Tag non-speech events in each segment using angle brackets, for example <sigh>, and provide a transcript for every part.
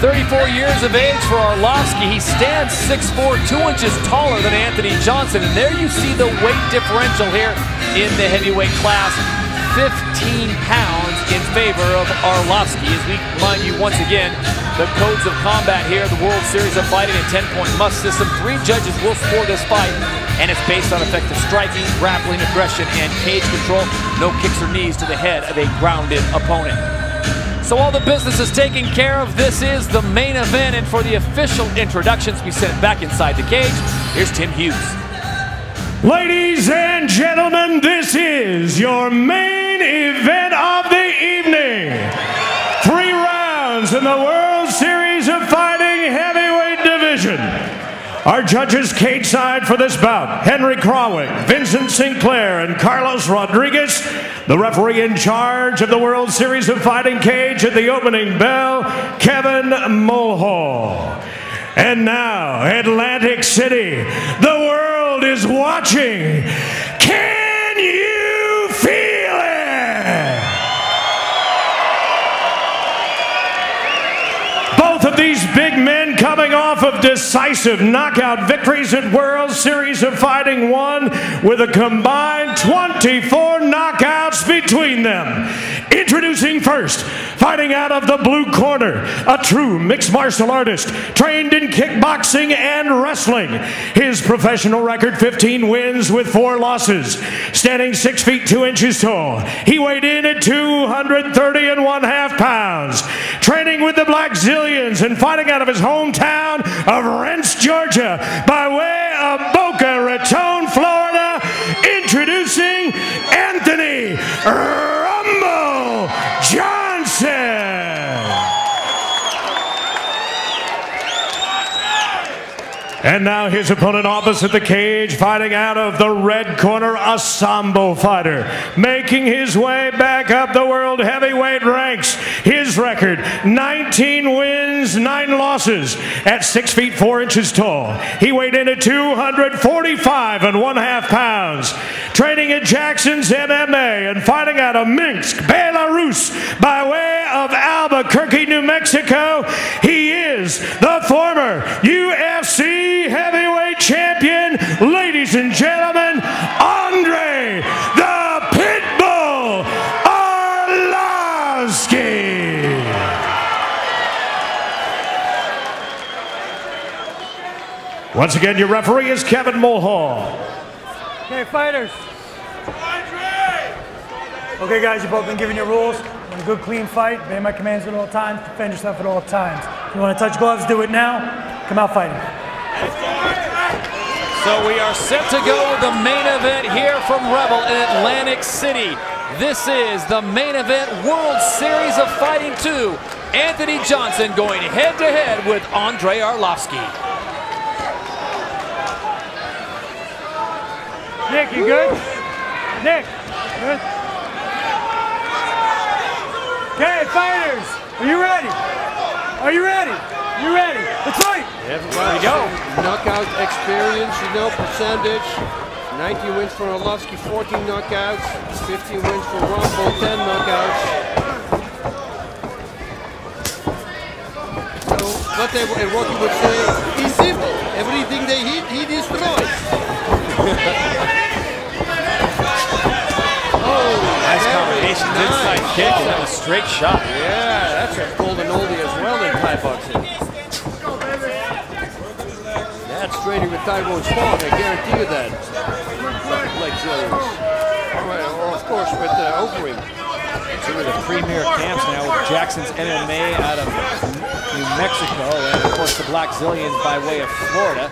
34 years of age for Arlovski. He stands 6'4", 2 inches taller than Anthony Johnson. And there you see the weight differential here in the heavyweight class. 15 pounds in favor of Arlovski. As we remind you once again, the codes of combat here, the World Series of Fighting and 10-point must system. Three judges will score this fight, and it's based on effective striking, grappling, aggression, and cage control. No kicks or knees to the head of a grounded opponent. So all the business is taken care of. This is the main event, and for the official introductions, we send it back inside the cage. Here's Tim Hughes. Ladies and gentlemen, this is your main event of Our judges cage side for this bout, Henry Krawiec, Vincent Sinclair, and Carlos Rodriguez. The referee in charge of the World Series of Fighting cage at the opening bell, Kevin Mulhall. And now, Atlantic City, the world is watching. Can coming off of decisive knockout victories at World Series of Fighting 1 with a combined 24 knockouts between them. Introducing first, fighting out of the blue corner, a true mixed martial artist, trained in kickboxing and wrestling. His professional record 15 wins with four losses. Standing 6 feet 2 inches tall, he weighed in at 230 and one half pounds. Training with the Blackzilians and fighting out of his hometown of Rents, Georgia, by way of Boca Raton, Florida. Introducing Anthony And now his opponent opposite the cage, fighting out of the red corner, a Sambo fighter, making his way back up the world heavyweight ranks. His record, 19 wins, 9 losses, at 6 feet 4 inches tall. He weighed in at 245 and one half pounds. Training at Jackson's MMA and fighting out of Minsk, Belarus, by way of Albuquerque, New Mexico. He is the former UFC heavyweight champion, ladies and gentlemen, Andre the Pitbull Arlovski. Once again, your referee is Kevin Mulhall. Okay, fighters. Okay, guys, you've both been given your rules. A good, clean fight. Obey my commands at all times. Defend yourself at all times. If you want to touch gloves, do it now. Come out fighting. So we are set to go with the main event here from Revel in Atlantic City. This is the main event World Series of Fighting 2. Anthony Johnson going head to head with Andre Arlovski. Nick, you good? Nick, good? Okay, fighters, are you ready? Are you ready? You ready? Let's fight! Everybody go. Knockout experience, you know, percentage. 19 wins for Arlovski, 14 knockouts. 15 wins for Rumble, 10 knockouts. So what they and what you would say, he's simple. Everything they hit, he destroys. <laughs> oh, Nice combination, nice. inside kick, and then a straight shot. Yeah, that's a golden oldie as well in Thai boxing. That's training with Tyrone Spong, I guarantee you that. Like Zillions. Well, of course, with uh, the Overeem. Two of the premier camps now with Jackson's MMA out of New Mexico, and of course the Blackzilians by way of Florida.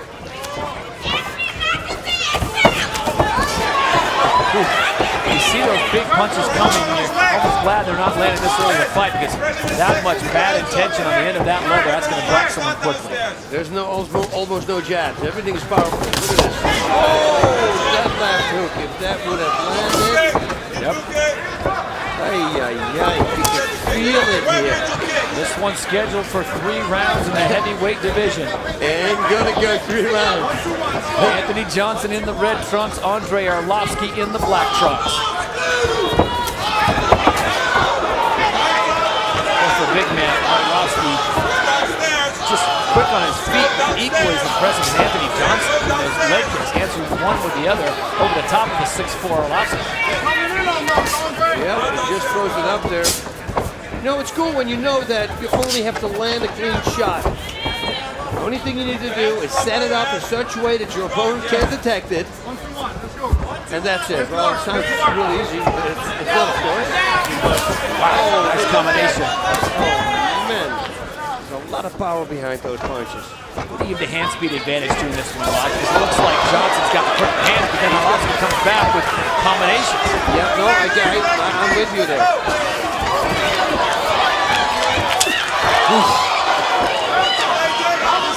You see those big punches coming, and you're almost glad they're not landing this early in the fight because that much bad intention on the end of that lever, that's going to drop someone quickly. There's no almost, almost no jabs. Everything is powerful. Look at this. Oh, oh that left hook. If that would have landed. Yep. Ay, ay, ay. You can feel it here. This one's scheduled for three rounds in the heavyweight division. And gonna go three rounds. Anthony Johnson in the red trunks, Andre Arlovski in the black trunks. That's the big man, Arlovski, equally as impressive as Anthony Johnson. Those leg kicks answering one with the other over the top of the 6'4 Arlovski. Yeah, he just throws it up there. You know, it's cool when you know that you only have to land a clean shot. The only thing you need to do is set it up in such a way that your opponent can't detect it. And that's it. Well, it sounds really easy, but it's, it's not, of course. Wow, nice combination. Man. There's a lot of power behind those punches. What do you give the hand speed advantage to in this one, Rod? Because it looks like Johnson's got the quick hands, but then Arlovski comes back with combinations. Yep, no, I get it. I- I'm with you there.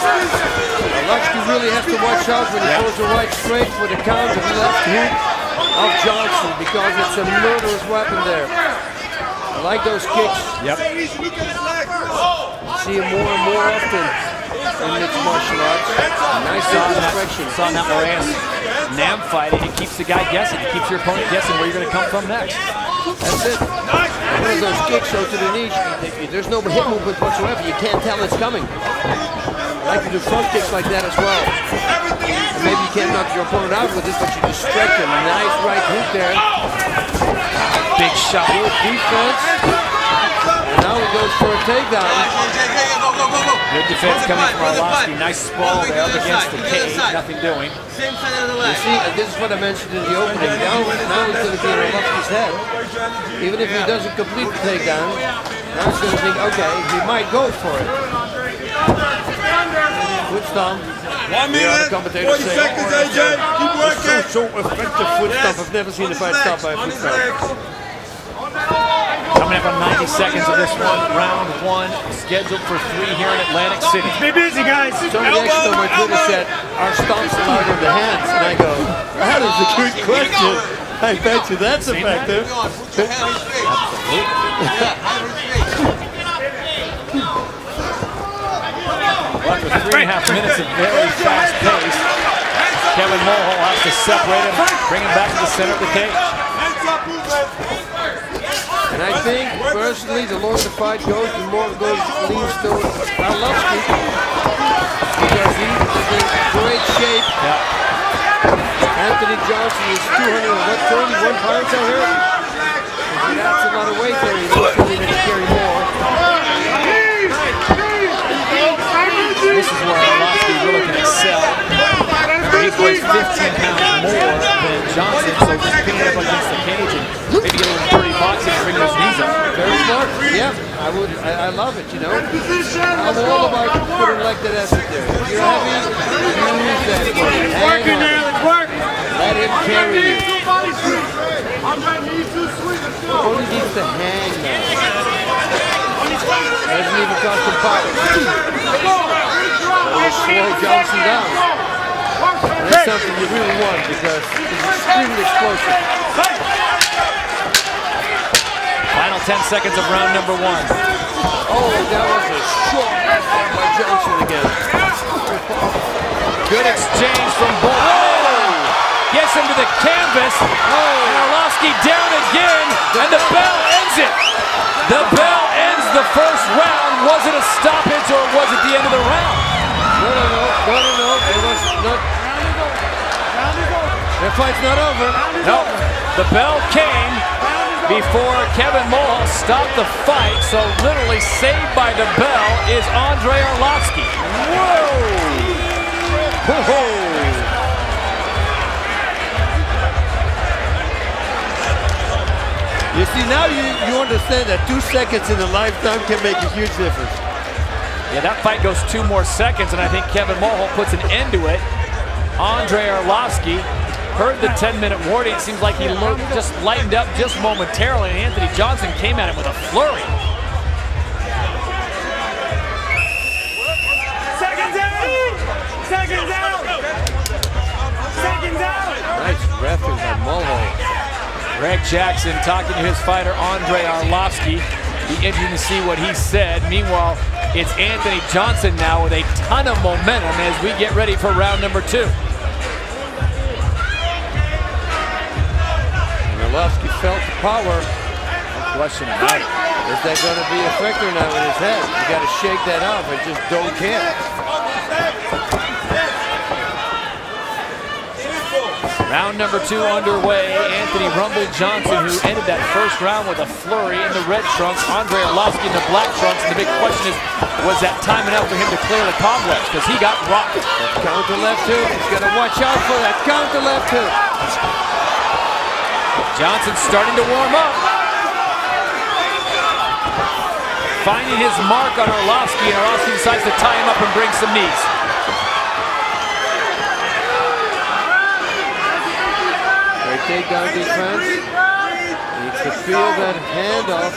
Arlovski really has to watch out when he throws a right straight for the count counter left hook of Johnson because it's a murderous weapon there. I like those kicks. Yep. See them more and more often in mixed martial arts. Nice direction. saw that Moraes Nam fight, and it keeps the guy guessing. It keeps your opponent guessing where you're going to come from next. That's it. One of those kicks go to the knee. There's no hip movement whatsoever. You can't tell it's coming. I like to do front kicks like that as well. And maybe you can't knock your opponent out with it, but you distract him. Nice right hook there. Big shot. Good defense. And now he goes for a takedown. Good defense coming from Arlovski. Nice sprawl there up against the cage. Nothing doing. You see, this is what I mentioned in the opening. Now, now he's going to be in Arlovski's head. Even if he doesn't complete the takedown, now he's going to think, okay, he might go for it. Foot stomp. One minute, commentators 40 say, seconds, AJ. Keep working. So, so effective foot stomp. I've never seen a fight stopped by a foot stomp. Coming up on 90 seconds of this one, round one, scheduled for three here in Atlantic City. Be busy, guys. Somebody actually on my Twitter said, are stomps allowed in the hands? And I go, that is a good question. I bet you that's effective. But with three and a half minutes of very fast pace, Kevin Mulhall has to separate him, bring him back to the center of the cage. And I think, personally, the longer the fight goes, the more it goes leans to Arlovski. Because he is in great shape. Anthony Johnson is 231 pounds, I heard. That's a lot of weight there. He's going to carry more. This is where Arlovski really can excel. He weighs 15 pounds more than Johnson, so just picking it up against the cage and maybe get a little dirty boxing and bring those knees up. Very smart. Yeah, I would. I, I love it. You know, I'm all about putting like that effort there. If you're heavy, use that weight. Hang on. Let him carry you. Only needs to hang now. Doesn't even cost him power. It'll slow Johnson down. That's something you really want because he's extremely explosive. Final 10 seconds of round number one. Oh, that was a short left by Johnson again. Good exchange from both. Oh! Gets into the canvas. And Arlovski down again, and the bell ends it. The bell ends the first round. Was it a stoppage or was it the end of the round? No, no, no, no, no, no. It was not. Round is over. Round is over. The fight's not over. No, the bell came before Kevin Mulhall stopped the fight. So literally saved by the bell is Andre Arlovski. Whoa! Whoa! You see, now you, you understand that two seconds in a lifetime can make a huge difference. Yeah, that fight goes two more seconds, and I think Kevin Mulhall puts an end to it. Andre Arlovski heard the 10-minute warning. It seems like he lo- just lightened up just momentarily, and Anthony Johnson came at him with a flurry. Seconds out! Seconds out! Seconds out! Nice reference by Mulhall. Greg Jackson talking to his fighter Andre Arlovski. Be interesting to see what he said. Meanwhile, it's Anthony Johnson now with a ton of momentum as we get ready for round number two. Golovsky felt the power. No question about it. Is that going to be effective now in his head? You got to shake that off. I just don't care. Round number two underway. Anthony Rumble Johnson, who ended that first round with a flurry in the red trunks. Andre Arlovski in the black trunks. And the big question is, was that time enough for him to clear the complex? Because he got rocked. Count counter left hook. He's got to watch out for that counter left hook. Johnson's starting to warm up. Finding his mark on Arlovski, and Arlovski decides to tie him up and bring some knees. Great takedown defense. Needs to feel that handoff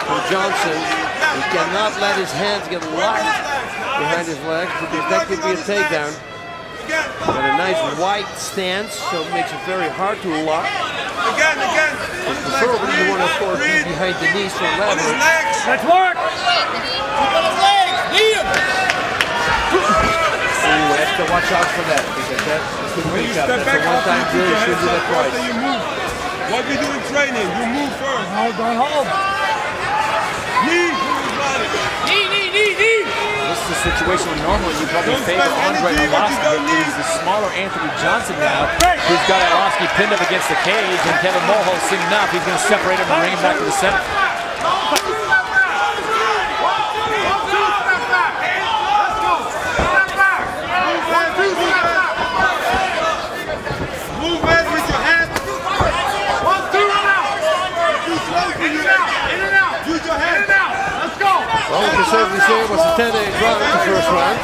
from Johnson. He cannot let his hands get locked behind his legs because that could be a takedown. Got a nice wide stance, so it makes it very hard to lock. Again, again. Preferably you want to, of course, behind the knees for On his legs. Let's work. You have to watch out for that because that could When pick you up. That's back a one-time you drill. You should do that twice. you move. What we do in training, you move first. Hold, don't hold. Knee to his body. This is a situation where normally you probably Don't favor Andre energy Arlovski, but it is the smaller Anthony Johnson now who's got Arlovski pinned up against the cage, and Kevin Mulhall soon enough, he's going to separate him and bring him back to the center. Move man with your hands. Use your hands. Well, we can certainly say it was a 10 8 round, the first round.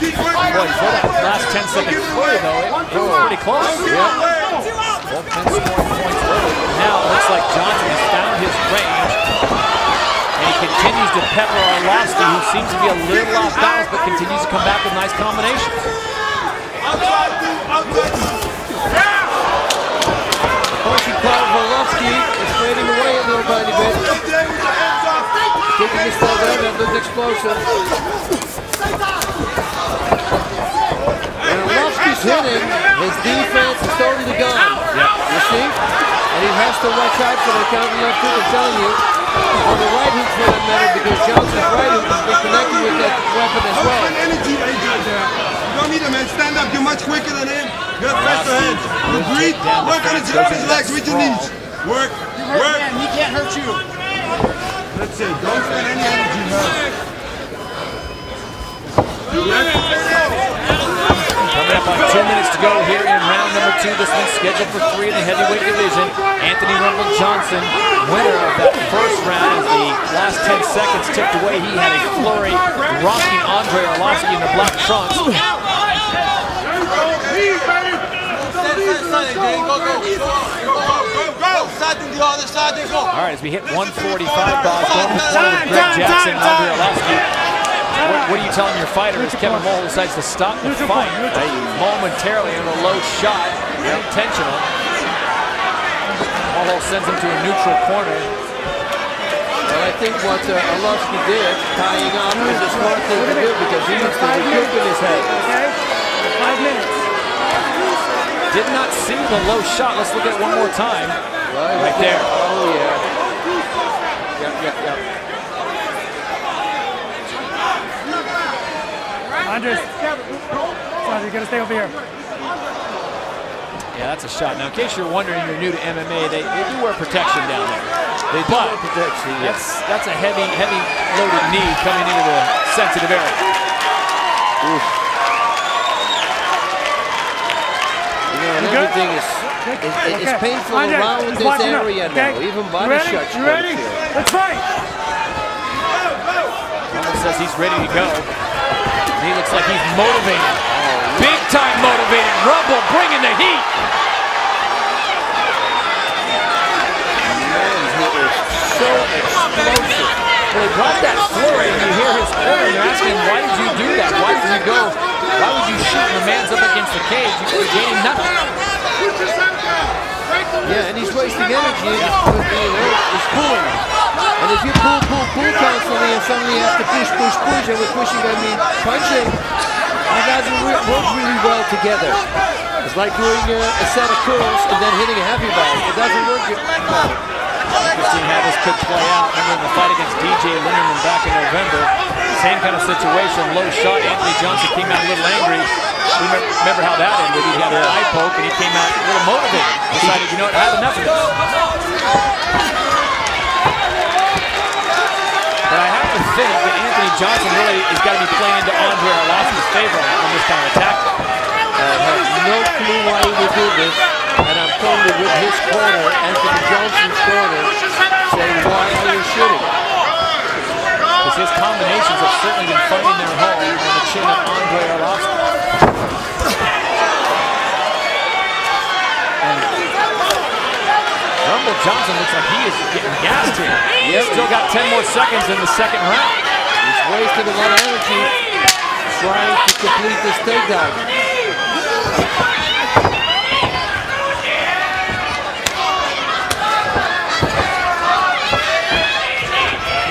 Boy, for that last 10 second play, though, it was oh. pretty close. Both men scoring points early. Now it looks like Johnson has found his range. And he continues to pepper Arlovski, who seems to be a little off balance, but continues to come back with nice combinations. Outside two, outside two. Punching power of Arlovski is fading away a little tiny bit. Stay there with your hands up. Taking his step down, that looked explosive. And Arlovski's hitting, his defense is totally gone. You see? And he has to watch out for the counter left hook, I'm telling you. Or the right hook for that matter, because Johnson's right hook has been connected with that weapon as well. spend energy right there. You don't need a man. Stand up. You're much quicker than him. You have faster hands. You breathe. Work on his, on his legs with your knees. Work. Work. He can't hurt you. Let's say, don't spend any energy, man. Coming up on two minutes to go here in round number two. This one's scheduled for three in the heavyweight division. Anthony Rumble Johnson, winner of that first round as the last 10 seconds ticked away. He had a flurry rocking Andre Arlovski in the black trunks. All right, as we hit 145, Bob, going to the corner with Greg Jackson, Andre Arlovski. What, what are you telling your fighter as Kevin Mulhall decides to stop the fight momentarily on a low shot, intentional? Mulhall sends him to a neutral corner. Well, I think what uh, Arlovski did, tying up, is a smart thing to do because he needs to recoup in his head. Okay? Five minutes. Did not see the low shot. Let's look at it one more time. Right there. Oh, yeah. Yep, yep, yep. Andres. Sorry, you gotta stay over here. Yeah, that's a shot. Now, in case you're wondering, you're new to MMA, they, they do wear protection down there. They do But have protection, yes. That's that's a heavy, heavy loaded knee coming into the sensitive area. You know, and good? everything is, is, is Okay. painful Andre, around this up, area okay? now. Even You body ready? shots. You ready? Let's fight. Rumble says he's ready to go. He looks like he's motivated. Oh, Big time motivated. Rumble bringing the heat. Man, he is so explosive. Well, he brought that flurry, and you hear his corner, asking, why did you do that? Why did you go? Why would you shoot when the man's up against the cage? You're gaining nothing. Yeah, and he's wasting energy. He's, pulling. And if you pull, pull, pull constantly and suddenly you have to push, push, push, and with pushing I mean punching, that doesn't work really well together. It's like doing a, a set of curls and then hitting a heavy ball. It doesn't work well. Interesting how this could play out. Remember the fight against DJ Linderman back in November, Same kind of situation, low shot. Anthony Johnson came out a little angry. We Remember how that ended? He had an eye poke and he came out a little motivated. Decided, you know what, I have enough of this. But I have to think that Anthony Johnson really has got to be playing into Andre Arlovski's favor on this kind of attack. I have no clue why he would do this, and I'm totally with his corner, Anthony Johnson's corner, saying, why are you shooting? Because his combinations have certainly been finding their home on the chin of Andre Arlovski. And Rumble Johnson looks like he is getting gassed here. He's still got 10 more seconds in the second round. He's wasted a lot of energy trying to complete this takedown.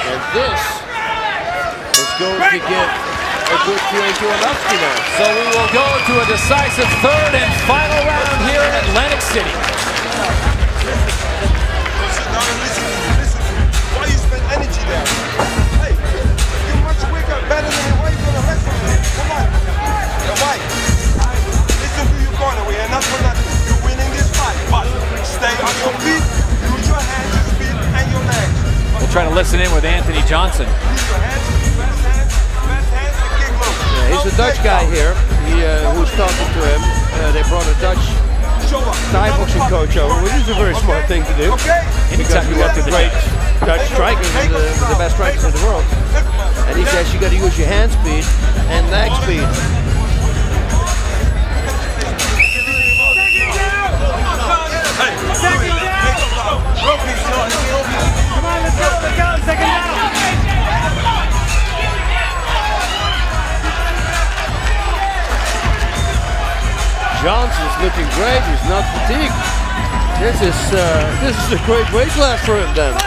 And this is going to get a good feeling to Arlovski now. So we will go to a decisive third and final round here in Atlantic City. Listen, now listen, listen. Why you spend energy there? Hey, you're much quicker, better than him. Why you gonna rest from him? Come on. Yeah, why? Listen to your corner. We are not for nothing. You're winning this fight, but stay on your feet. Use your hands, your feet, and your legs. We'll try to listen in with Anthony Johnson. Low. Yeah, he's a Dutch guy here. He, uh, who's talking to him. Uh, they brought a Dutch Show up. Thai boxing coach over, which is a very smart thing to do. Okay? Because we got the great Dutch strikers, and the, the best strikers in the world. And he says you got to use your hand speed and leg speed. Come on, let's go, let's go, second down. Johnson's looking great. He's not fatigued. This is uh, this is a great weight class for him then.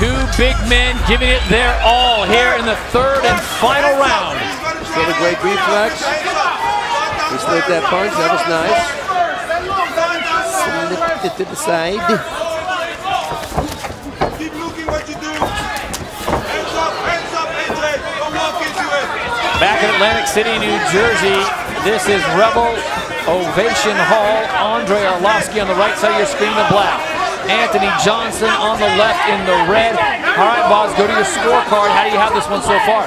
Two big men giving it their all here in the third and final round. Still a great reflex. He slid that punch. That was nice. Slipped it to the side. Keep looking what you do. Hands up, hands up, AJ. Don't walk into it. Back in Atlantic City, New Jersey, this is Revel Ovation Hall. Andre Arlovski on the right side of your screen, the black. Anthony Johnson on the left in the red. All right, Boz, go to your scorecard. How do you have this one so far?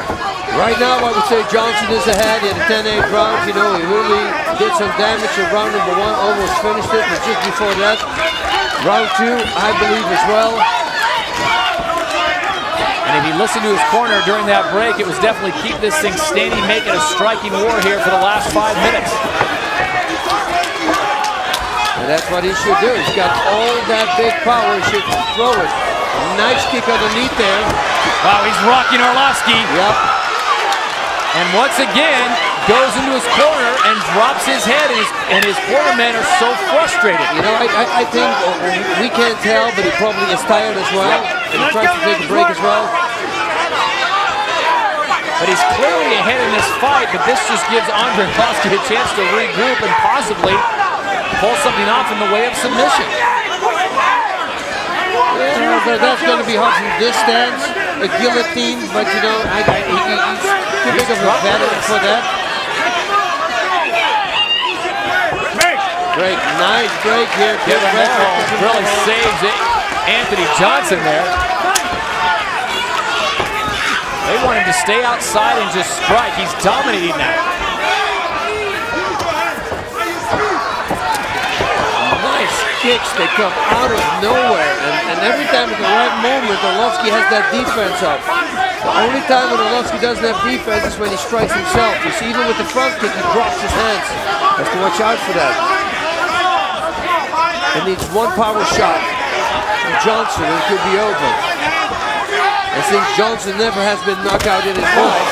Right now, I would say Johnson is ahead. He had a 10-8 round. You know, he really did some damage in round number one. Almost finished it, but just before that, round two, I believe as well. And if you listen to his corner during that break, it was definitely keep this thing standing, make it a striking war here for the last five minutes. And that's what he should do. He's got all that big power. He should throw it. Nice kick underneath there. Wow, he's rocking Arlovski. Yep. And once again, goes into his corner and drops his head, and his, and his corner men are so frustrated. You know, I, I, I think uh, we can't tell, but he probably is tired as well. And he tries to take a break as well. But he's clearly ahead in this fight, but this just gives Andre Arlovski a chance to regroup and possibly pull something off in the way of submission. Yeah, but that's going to be hard from this stance. A guillotine, but you know, I, I, he, he- he's too big of a veteran for that. Break, nice break here. Good Kevin break. Really saves it. Anthony Johnson there. They want him to stay outside and just strike. He's dominating now. Nice kicks. They come out of nowhere. And, and every time at the right moment, Arlovski has that defense up. The only time when Arlovski doesn't have defense is when he strikes himself. You see, even with the front kick, he drops his hands. Has to watch out for that. It needs one power shot from Johnson and it could be over. And since Johnson never has been knocked out in his life,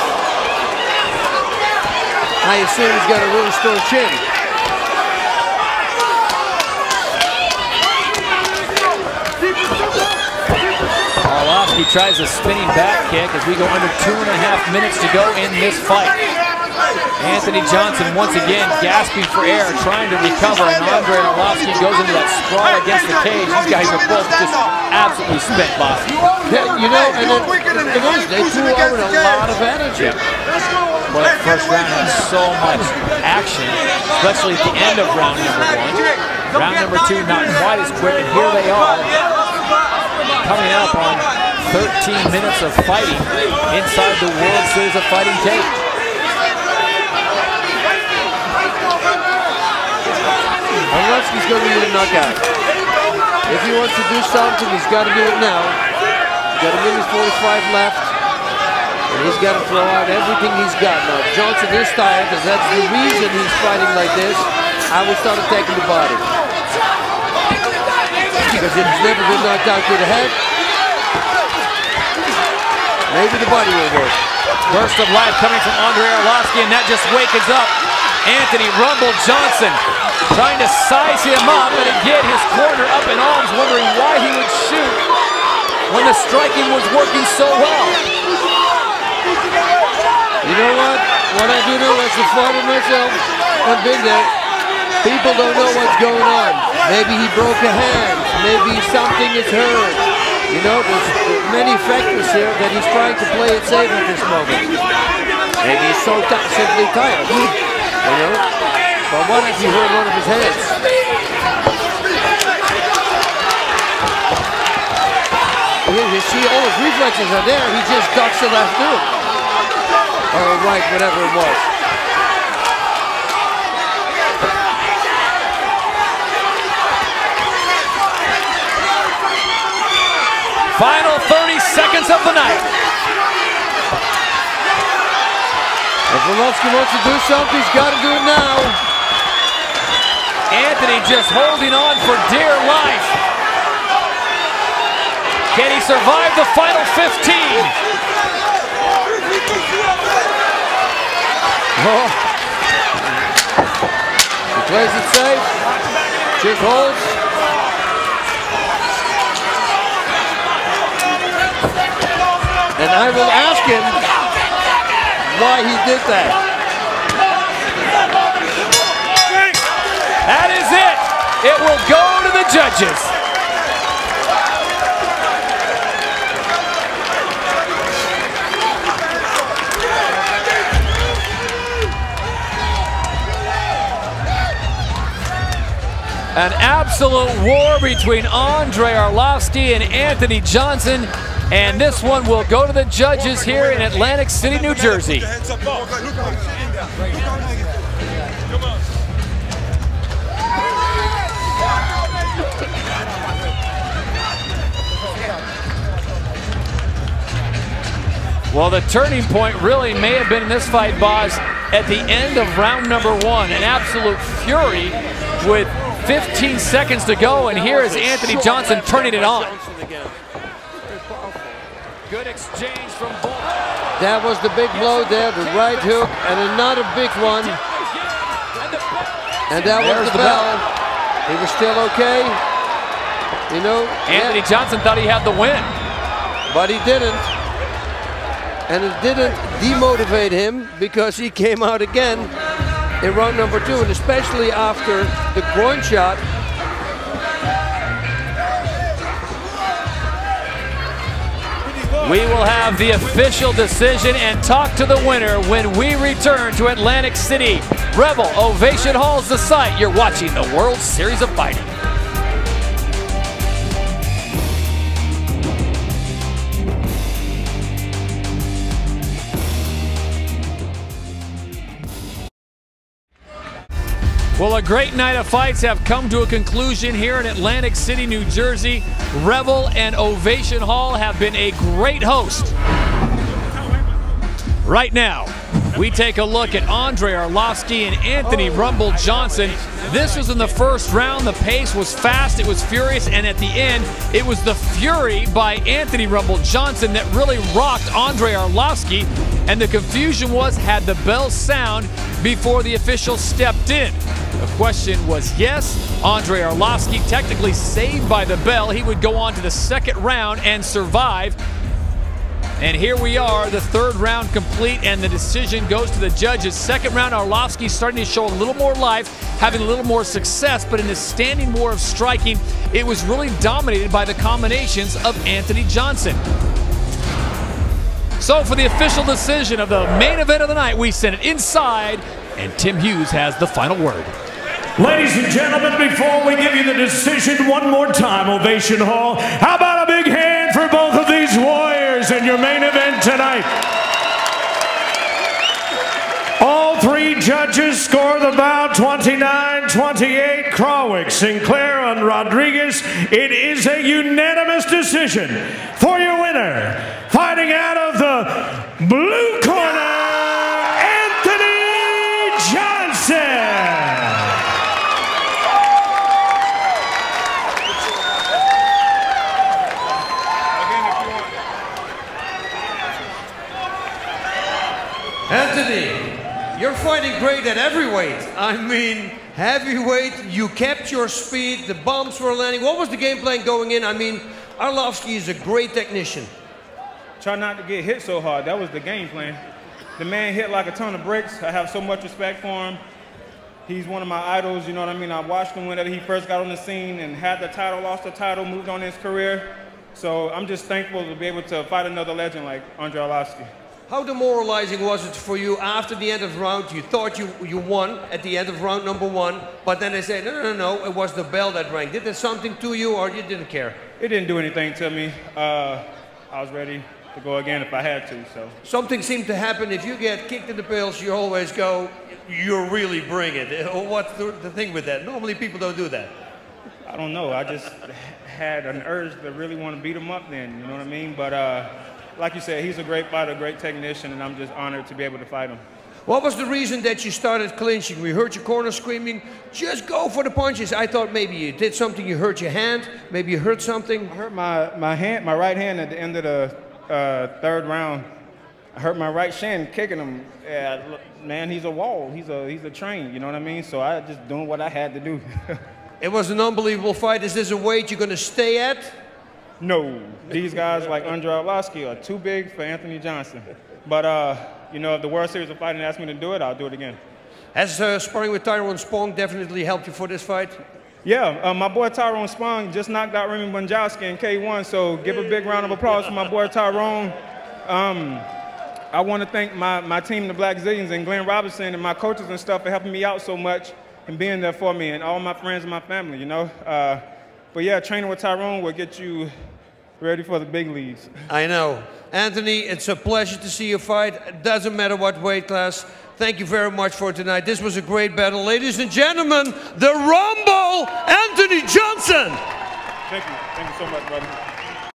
I assume he's got a really strong chin. Arlovski tries a spinning back kick as we go under two and a half minutes to go in this fight. Anthony Johnson once again gasping for air, trying to recover, and Andre Arlovski goes into that sprawl against the cage. These guys are both just absolutely spent, boss. Yeah, you know, and it, it is. They threw over a lot of energy. Well, that first round had so much action, especially at the end of round number one. Round number two, not quite as quick, and here they are coming up on 13 minutes of fighting inside the World Series of Fighting tape. Arlovski's going to need a knockout. If he wants to do something, he's got to do it now. He's got a minute 45 left. And he's got to throw out everything he's got now. Johnson is tired, because that's the reason he's fighting like this. I would start attacking the body. Because he's never been knocked out to the head, maybe the body will work. Burst of life coming from Andre Arlovski, and that just wakens up Anthony Rumble Johnson, trying to size him up, and again his corner up in arms, wondering why he would shoot when the striking was working so well. You know what? What I do know as a fighter myself, I've been there. People don't know what's going on. Maybe he broke a hand. Maybe something is hurt. You know, there's many factors here that he's trying to play it safe at this moment. Maybe he's so simply tired. You know? But what if he hurt one of his hands? You see, all his reflexes are there. He just ducks the left hook. Or right, whatever it was. Final 30 seconds of the night. If Arlovski wants to do something, he's got to do it now. Anthony just holding on for dear life. Can he survive the final 15? Oh. He plays it safe. Just holds. And I will ask him why he did that. That is it. It will go to the judges. An absolute war between Andre Arlovski and Anthony Johnson. And this one will go to the judges here in Atlantic City, New Jersey. Well, the turning point really may have been in this fight, Boz, at the end of round number one. An absolute fury with 15 seconds to go, and here is Anthony Johnson turning it on. Good exchange from both. That was the big blow there, the right hook, and another big one. And that was the, bell. He was still okay. You know, Anthony yeah, Johnson thought he had the win. but he didn't. And it didn't demotivate him because he came out again in round number two, and especially after the groin shot. We will have the official decision and talk to the winner when we return to Atlantic City. Revel Ovation Hall's the site. You're watching the World Series of Fighting. Well, a great night of fights have come to a conclusion here in Atlantic City, New Jersey. Revel and Ovation Hall have been a great host. Right now, we take a look at Andre Arlovski and Anthony Rumble Johnson. This was in the first round. The pace was fast, it was furious, and at the end, it was the fury by Anthony Rumble Johnson that really rocked Andre Arlovski. And the confusion was had the bell sound before the official stepped in? The question was yes. Andre Arlovski technically saved by the bell. He would go on to the second round and survive. And here we are, the third round complete, and the decision goes to the judges. Second round, Arlovski starting to show a little more life, having a little more success, but in the standing war of striking, it was really dominated by the combinations of Anthony Johnson. So for the official decision of the main event of the night, we send it inside, and Tim Hughes has the final word. Ladies and gentlemen, before we give you the decision one more time, Ovation Hall, how about a big hand for both of these warriors in your main event tonight? All three judges score the bout 29 28. Krawiec, Sinclair, and Rodriguez. It is a unanimous decision for your winner. Fighting out of the blue corner, Anthony, fighting great at every weight. I mean, heavyweight, you kept your speed, the bombs were landing. What was the game plan going in? I mean, Arlovski is a great technician. Try not to get hit so hard. That was the game plan. The man hit like a ton of bricks. I have so much respect for him. He's one of my idols, you know what I mean? I watched him whenever he first got on the scene and had the title, lost the title, moved on in his career. So I'm just thankful to be able to fight another legend like Andre Arlovski. How demoralizing was it for you after the end of round? You thought you, you won at the end of round number one, but then they said, no, no, no, no, it was the bell that rang. Did that something to you or you didn't care? It didn't do anything to me. Uh, I was ready to go again if I had to, so. Something seemed to happen. If you get kicked in the pills, you always go, you really bring it. What's the, the thing with that? Normally people don't do that. I don't know. I just had an urge to really want to beat him up then, you know what I mean? But uh, like you said, he's a great fighter, great technician, and I'm just honored to be able to fight him. What was the reason that you started clinching? We heard your corner screaming, just go for the punches. I thought maybe you did something, you hurt your hand, maybe you hurt something. I hurt my, my hand, my right hand at the end of the uh, third round. I hurt my right shin kicking him. Yeah, look, man, he's a wall. He's a he's a train. You know what I mean? So I just doing what I had to do. <laughs> It was an unbelievable fight. Is this a weight you're going to stay at? No, these guys like Andre Arlovski are too big for Anthony Johnson. But uh, you know, if the World Series of Fighting asked me to do it, I'll do it again. Has uh, sparring with Tyrone Spong definitely helped you for this fight? Yeah, uh, my boy Tyrone Spong just knocked out Remy Bonjasky in K1, so give a big round of applause for my boy Tyrone. Um, I want to thank my, my team, the Blackzilians, and Glenn Robinson and my coaches and stuff for helping me out so much and being there for me and all my friends and my family, you know. Uh, but yeah, training with Tyrone will get you ready for the big leagues. I know. Anthony, it's a pleasure to see you fight. It doesn't matter what weight class. Thank you very much for tonight. This was a great battle. Ladies and gentlemen, the Rumble, Anthony Johnson. Thank you. Thank you so much, buddy.